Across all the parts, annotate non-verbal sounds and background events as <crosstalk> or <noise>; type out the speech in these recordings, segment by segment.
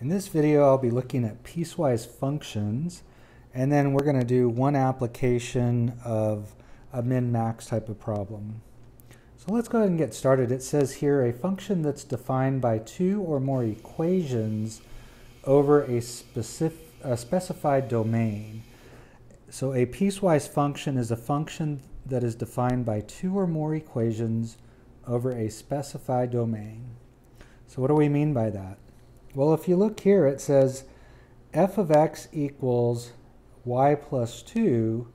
In this video, I'll be looking at piecewise functions, and then we're going to do one application of a min-max type of problem. So let's go ahead and get started. It says here a function that's defined by two or more equations over a, specific, a specified domain. So a piecewise function is a function that is defined by two or more equations over a specified domain. So what do we mean by that? Well, if you look here, it says f of x equals y plus 2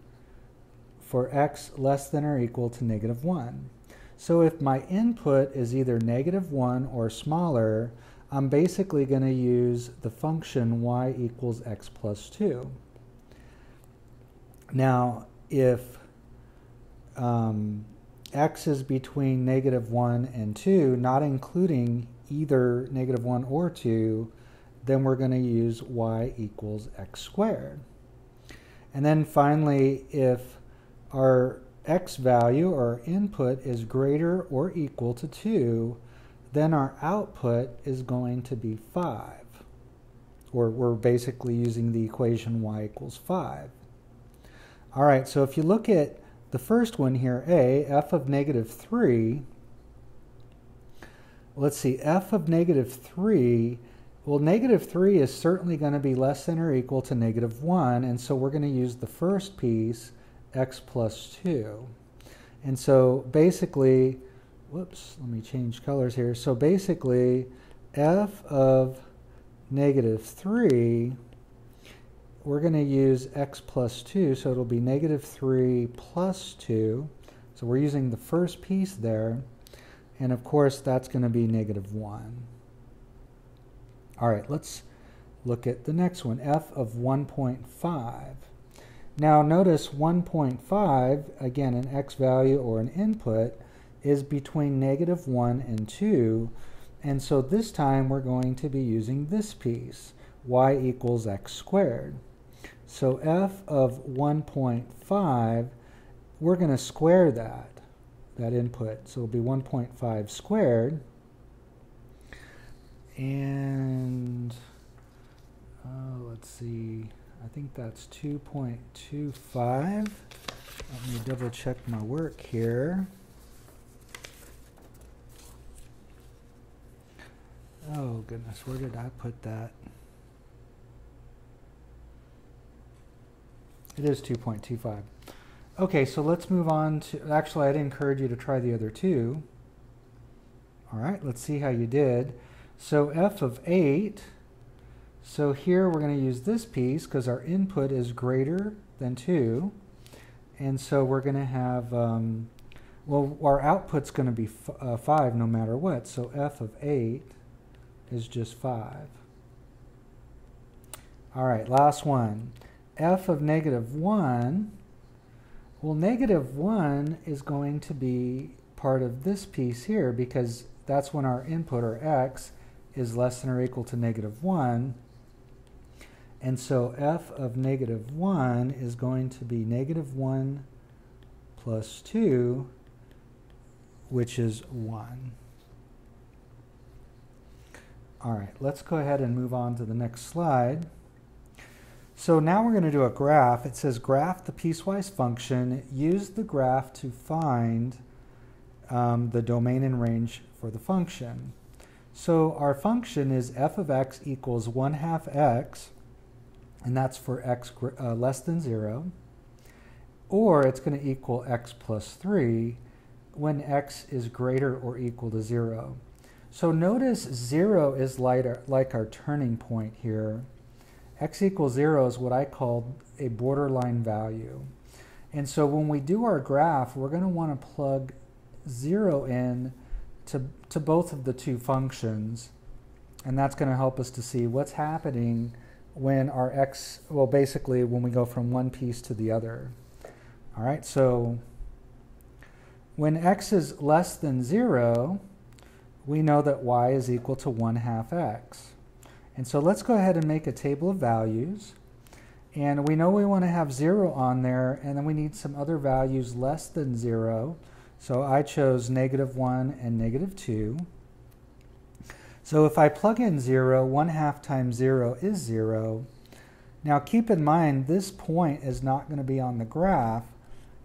for x less than or equal to negative 1. So if my input is either negative 1 or smaller, I'm basically going to use the function y equals x plus 2. Now, if um, x is between negative 1 and 2, not including either negative 1 or 2, then we're going to use y equals x squared. And then finally, if our x value or input is greater or equal to 2, then our output is going to be 5. Or we're basically using the equation y equals 5. All right, so if you look at the first one here, a, f of negative 3, let's see, f of negative 3, well, negative 3 is certainly going to be less than or equal to negative 1, and so we're going to use the first piece, x plus 2. And so basically, whoops, let me change colors here. So basically, f of negative 3, we're going to use x plus 2, so it'll be negative 3 plus 2. So we're using the first piece there. And of course, that's going to be negative 1. All right, let's look at the next one, f of 1.5. Now notice 1.5, again, an x value or an input, is between negative 1 and 2. And so this time we're going to be using this piece, y equals x squared. So f of 1.5, we're going to square that that input. So it'll be 1.5 squared. And uh, let's see, I think that's 2.25. Let me double check my work here. Oh goodness, where did I put that? It is 2.25. Okay, so let's move on to, actually I'd encourage you to try the other two. All right, let's see how you did. So f of 8, so here we're going to use this piece because our input is greater than 2. And so we're going to have, um, well, our output's going to be uh, 5 no matter what. So f of 8 is just 5. All right, last one. f of negative 1 well, negative 1 is going to be part of this piece here because that's when our input, or x, is less than or equal to negative 1. And so f of negative 1 is going to be negative 1 plus 2, which is 1. All right, let's go ahead and move on to the next slide. So now we're going to do a graph. It says graph the piecewise function. Use the graph to find um, the domain and range for the function. So our function is f of x equals 1 half x, and that's for x uh, less than 0. Or it's going to equal x plus 3 when x is greater or equal to 0. So notice 0 is our, like our turning point here x equals 0 is what I call a borderline value. And so when we do our graph, we're going to want to plug 0 in to, to both of the two functions. And that's going to help us to see what's happening when our x, well, basically when we go from one piece to the other. All right, so when x is less than 0, we know that y is equal to 1 half x. And so let's go ahead and make a table of values. And we know we want to have 0 on there, and then we need some other values less than 0. So I chose negative 1 and negative 2. So if I plug in 0, 1 half times 0 is 0. Now keep in mind this point is not going to be on the graph.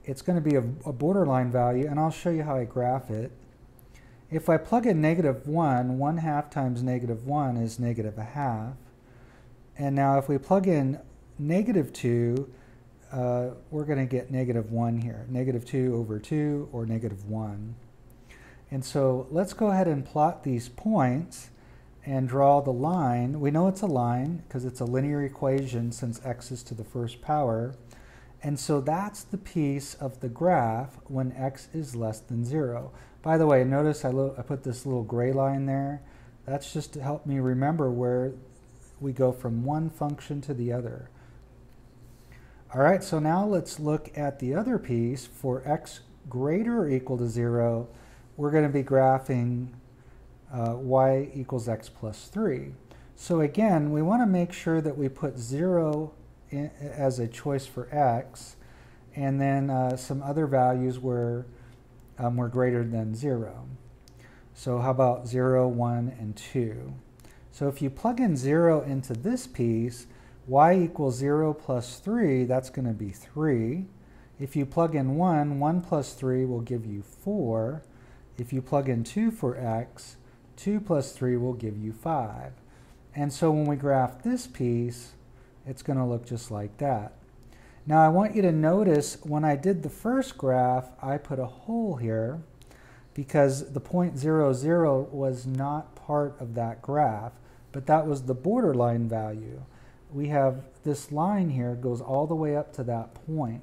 It's going to be a, a borderline value, and I'll show you how I graph it. If I plug in negative 1, 1 half times negative 1 is negative a half. And now if we plug in negative 2, uh, we're going to get negative 1 here. Negative 2 over 2 or negative 1. And so let's go ahead and plot these points and draw the line. We know it's a line because it's a linear equation since x is to the first power. And so that's the piece of the graph when x is less than 0. By the way, notice I, I put this little gray line there. That's just to help me remember where we go from one function to the other. All right, so now let's look at the other piece. For x greater or equal to 0, we're going to be graphing uh, y equals x plus 3. So again, we want to make sure that we put 0 in, as a choice for x, and then uh, some other values where um, we're greater than 0. So how about 0, 1, and 2? So if you plug in 0 into this piece, y equals 0 plus 3, that's going to be 3. If you plug in 1, 1 plus 3 will give you 4. If you plug in 2 for x, 2 plus 3 will give you 5. And so when we graph this piece, it's going to look just like that. Now I want you to notice when I did the first graph, I put a hole here because the point 0, 0 was not part of that graph, but that was the borderline value we have this line here goes all the way up to that point.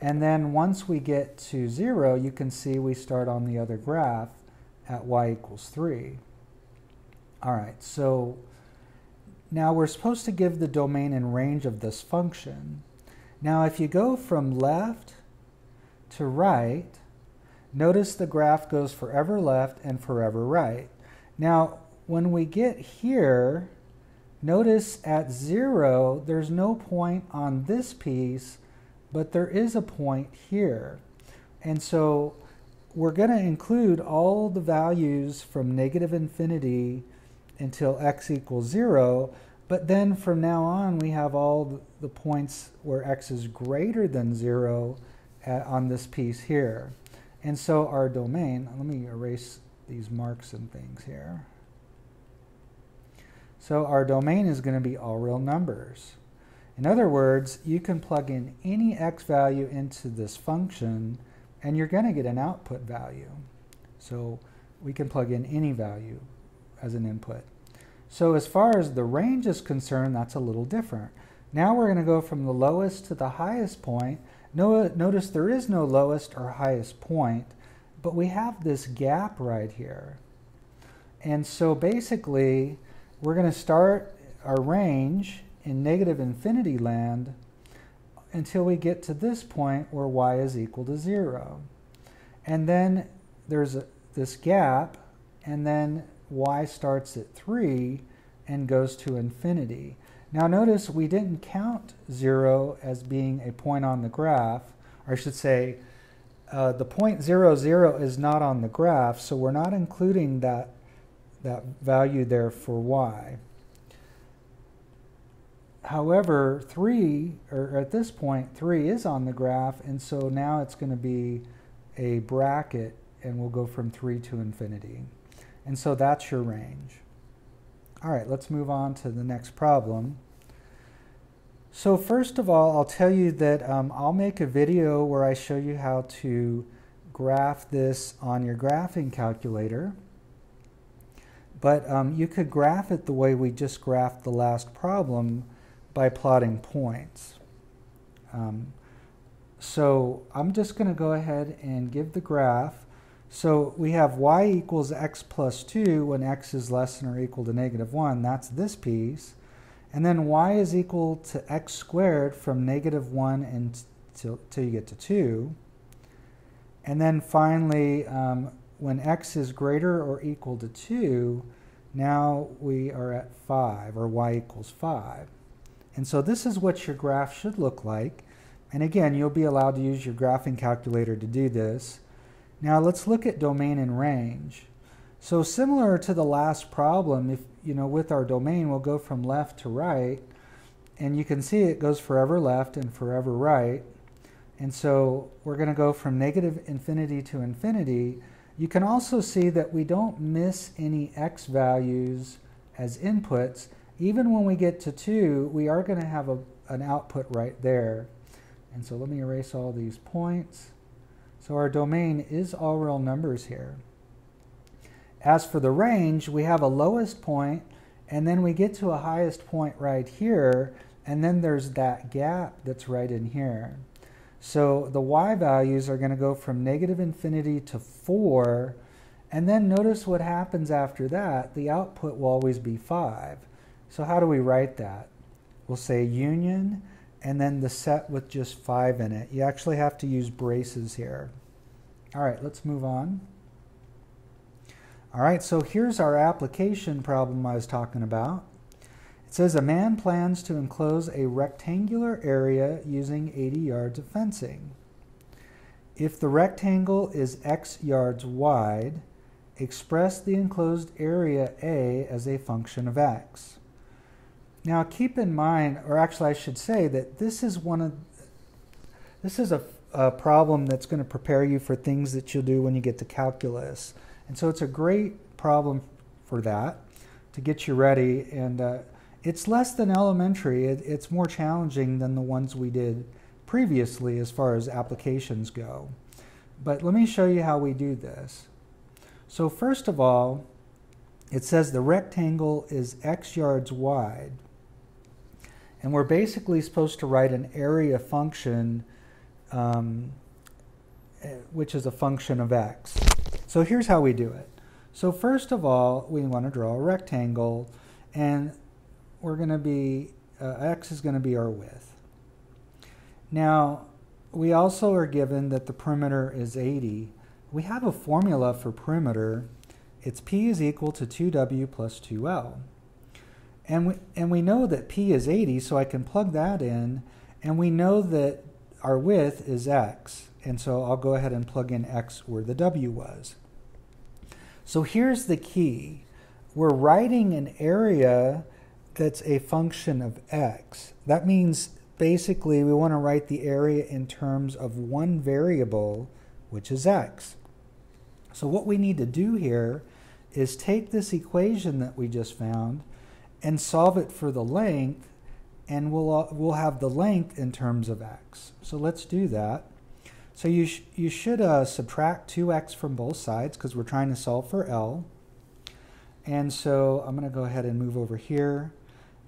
And then once we get to 0, you can see we start on the other graph at y equals 3. All right, so now we're supposed to give the domain and range of this function. Now if you go from left to right, notice the graph goes forever left and forever right. Now when we get here, Notice at zero, there's no point on this piece, but there is a point here. And so we're going to include all the values from negative infinity until x equals zero, but then from now on we have all the points where x is greater than zero at, on this piece here. And so our domain, let me erase these marks and things here. So our domain is going to be all real numbers. In other words, you can plug in any x value into this function and you're going to get an output value. So we can plug in any value as an input. So as far as the range is concerned, that's a little different. Now we're going to go from the lowest to the highest point. Notice there is no lowest or highest point, but we have this gap right here. And so basically, we're going to start our range in negative infinity land until we get to this point where y is equal to 0. And then there's a, this gap, and then y starts at 3 and goes to infinity. Now notice we didn't count 0 as being a point on the graph, or I should say uh, the point 0, 0 is not on the graph, so we're not including that that value there for y. However, 3, or at this point, 3 is on the graph, and so now it's going to be a bracket, and we'll go from 3 to infinity. And so that's your range. All right, let's move on to the next problem. So first of all, I'll tell you that um, I'll make a video where I show you how to graph this on your graphing calculator. But um, you could graph it the way we just graphed the last problem by plotting points. Um, so I'm just going to go ahead and give the graph. So we have y equals x plus 2 when x is less than or equal to negative 1. That's this piece. And then y is equal to x squared from negative 1 until, until you get to 2. And then finally, um, when x is greater or equal to 2, now we are at 5, or y equals 5. And so this is what your graph should look like. And again, you'll be allowed to use your graphing calculator to do this. Now let's look at domain and range. So similar to the last problem, if you know with our domain, we'll go from left to right, and you can see it goes forever left and forever right. And so we're going to go from negative infinity to infinity. You can also see that we don't miss any x values as inputs. Even when we get to 2, we are going to have a, an output right there. And so let me erase all these points. So our domain is all real numbers here. As for the range, we have a lowest point, and then we get to a highest point right here, and then there's that gap that's right in here. So the y values are going to go from negative infinity to 4, and then notice what happens after that. The output will always be 5. So how do we write that? We'll say union, and then the set with just 5 in it. You actually have to use braces here. All right, let's move on. All right, so here's our application problem I was talking about. It says a man plans to enclose a rectangular area using 80 yards of fencing. If the rectangle is x yards wide, express the enclosed area A as a function of x. Now keep in mind, or actually I should say that this is one of, this is a, a problem that's going to prepare you for things that you'll do when you get to calculus. And so it's a great problem for that to get you ready. And uh, it's less than elementary, it, it's more challenging than the ones we did previously as far as applications go. But let me show you how we do this. So, first of all, it says the rectangle is x yards wide. And we're basically supposed to write an area function, um, eh, which is a function of x. So here's how we do it. So first of all, we want to draw a rectangle, and we're going to be, uh, x is going to be our width. Now, we also are given that the perimeter is 80. We have a formula for perimeter. It's P is equal to 2W plus 2L. And we, and we know that P is 80, so I can plug that in, and we know that our width is X. And so I'll go ahead and plug in x where the w was. So here's the key. We're writing an area that's a function of x. That means basically we want to write the area in terms of one variable, which is x. So what we need to do here is take this equation that we just found and solve it for the length, and we'll, we'll have the length in terms of x. So let's do that. So you, sh you should uh, subtract 2x from both sides because we're trying to solve for L. And so I'm going to go ahead and move over here.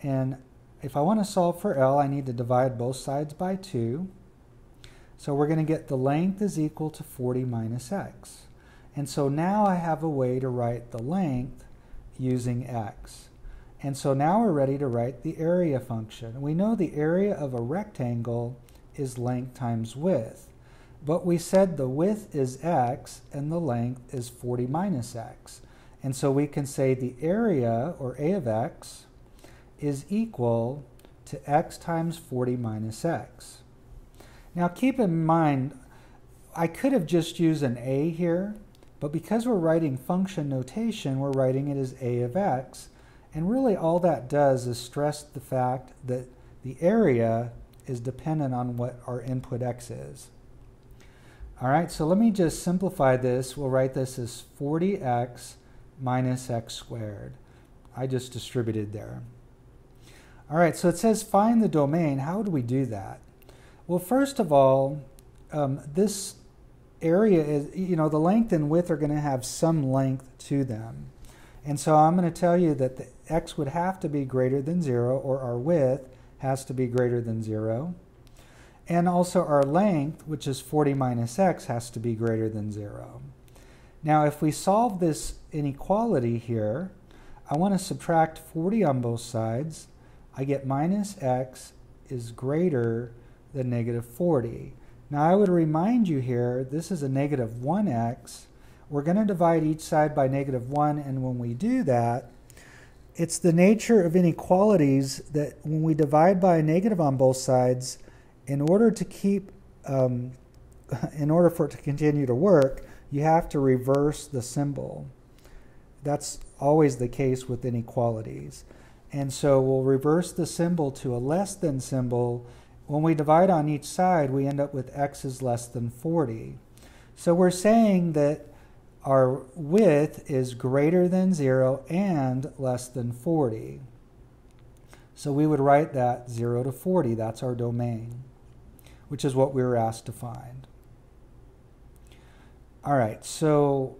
And if I want to solve for L, I need to divide both sides by 2. So we're going to get the length is equal to 40 minus x. And so now I have a way to write the length using x. And so now we're ready to write the area function. We know the area of a rectangle is length times width. But we said the width is x and the length is 40 minus x. And so we can say the area, or a of x, is equal to x times 40 minus x. Now keep in mind, I could have just used an a here, but because we're writing function notation, we're writing it as a of x. And really all that does is stress the fact that the area is dependent on what our input x is. All right, so let me just simplify this. We'll write this as 40x minus x squared. I just distributed there. All right, so it says find the domain. How do we do that? Well, first of all, um, this area is, you know, the length and width are going to have some length to them. And so I'm going to tell you that the x would have to be greater than 0, or our width has to be greater than 0. And also our length, which is 40 minus x, has to be greater than 0. Now if we solve this inequality here, I want to subtract 40 on both sides. I get minus x is greater than negative 40. Now I would remind you here, this is a negative 1x. We're going to divide each side by negative 1, and when we do that, it's the nature of inequalities that when we divide by a negative on both sides, in order to keep, um, <laughs> in order for it to continue to work, you have to reverse the symbol. that's always the case with inequalities. And so we'll reverse the symbol to a less than symbol. When we divide on each side, we end up with x is less than 40. So we're saying that our width is greater than 0 and less than 40. So we would write that 0 to 40, that's our domain, which is what we were asked to find. All right, so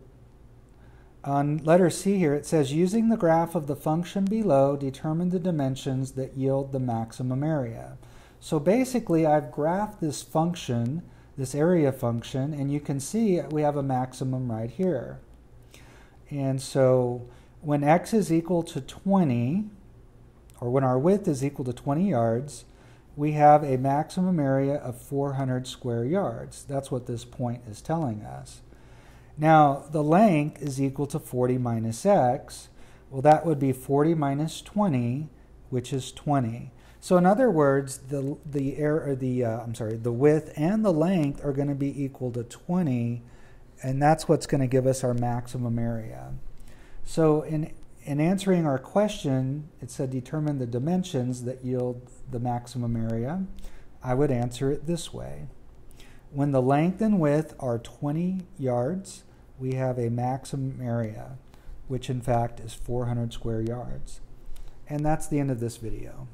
on letter C here, it says, using the graph of the function below, determine the dimensions that yield the maximum area. So basically, I've graphed this function, this area function, and you can see we have a maximum right here. And so when x is equal to 20, or when our width is equal to 20 yards, we have a maximum area of 400 square yards. That's what this point is telling us. Now, the length is equal to 40 minus x. Well, that would be 40 minus 20, which is 20. So in other words, the the air the uh, I'm sorry, the width and the length are going to be equal to 20, and that's what's going to give us our maximum area. So in in answering our question, it said determine the dimensions that yield the maximum area. I would answer it this way. When the length and width are 20 yards, we have a maximum area, which in fact is 400 square yards. And that's the end of this video.